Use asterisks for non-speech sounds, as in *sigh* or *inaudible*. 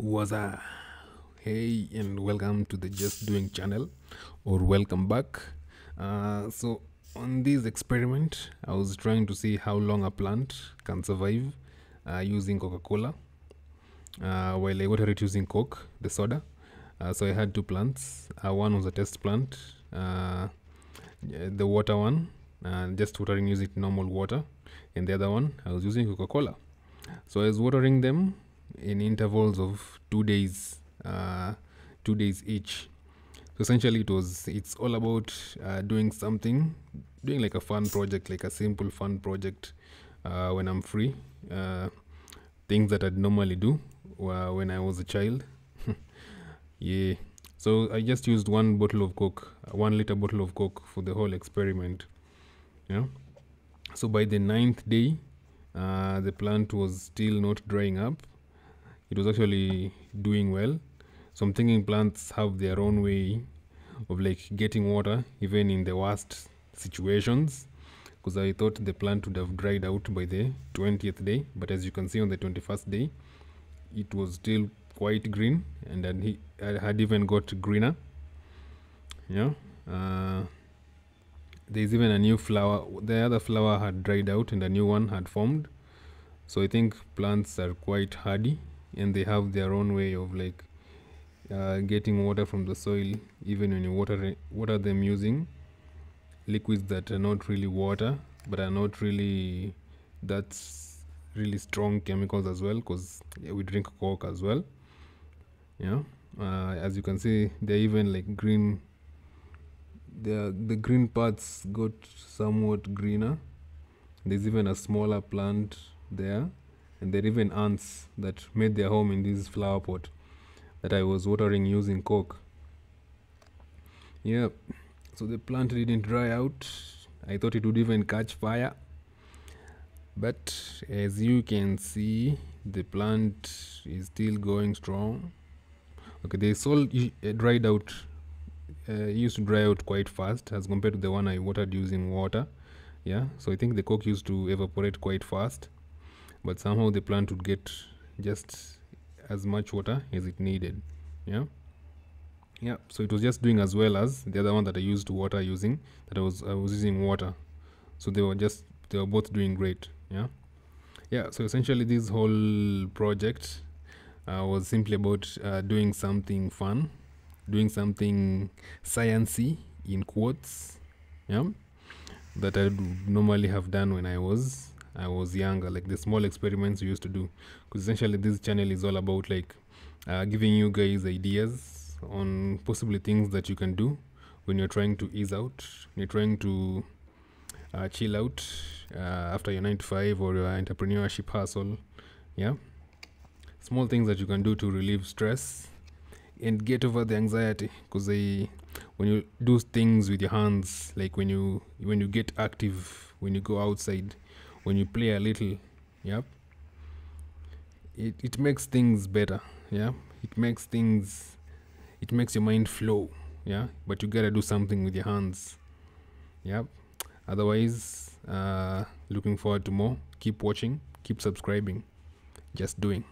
What's up? Hey, and welcome to the Just Doing channel, or welcome back. Uh, so, on this experiment, I was trying to see how long a plant can survive uh, using Coca Cola uh, while I water it using Coke, the soda. Uh, so, I had two plants. Uh, one was a test plant, uh, the water one, just watering using normal water, and the other one, I was using Coca Cola. So, I was watering them in intervals of two days uh, two days each. So essentially it was it's all about uh, doing something doing like a fun project like a simple fun project uh, when i'm free uh, things that i'd normally do uh, when i was a child. *laughs* Yeah. So i just used one bottle of coke uh, one liter bottle of coke for the whole experiment yeah so by the ninth day uh, the plant was still not drying up it was actually doing well. So I'm thinking plants have their own way of like getting water even in the worst situations. Because I thought the plant would have dried out by the 20th day, but as you can see on the 21st day, it was still quite green and then he, had even got greener. Yeah. Uh, there's even a new flower. The other flower had dried out and a new one had formed. So I think plants are quite hardy and they have their own way of like uh, getting water from the soil even when you water water them using liquids that are not really water but are not really that's really strong chemicals as well because yeah, we drink coke as well. Yeah uh, as you can see they're even like green the the green parts got somewhat greener. There's even a smaller plant there and there are even ants that made their home in this flower pot that I was watering using coke. Yeah, so the plant didn't dry out. I thought it would even catch fire, but as you can see, the plant is still going strong. Okay, the soil uh, dried out. Uh, used to dry out quite fast as compared to the one I watered using water. Yeah, so I think the coke used to evaporate quite fast but somehow the plant would get just as much water as it needed yeah? Yeah so it was just doing as well as the other one that i used water using that i was i was using water. So they were just they were both doing great yeah? Yeah so essentially this whole project uh, was simply about uh, doing something fun doing something sciency in quotes yeah? That i would normally have done when i was I was younger, like the small experiments we used to do. Because essentially, this channel is all about like uh, giving you guys ideas on possibly things that you can do when you're trying to ease out, you're trying to uh, chill out uh, after your 9 to 5 or your entrepreneurship hustle. Yeah. Small things that you can do to relieve stress and get over the anxiety because when you do things with your hands like when you when you get active when you go outside when you play a little yep it, it makes things better yeah. It makes things it makes your mind flow yeah. But you gotta do something with your hands yep otherwise uh looking forward to more. Keep watching keep subscribing. Just doing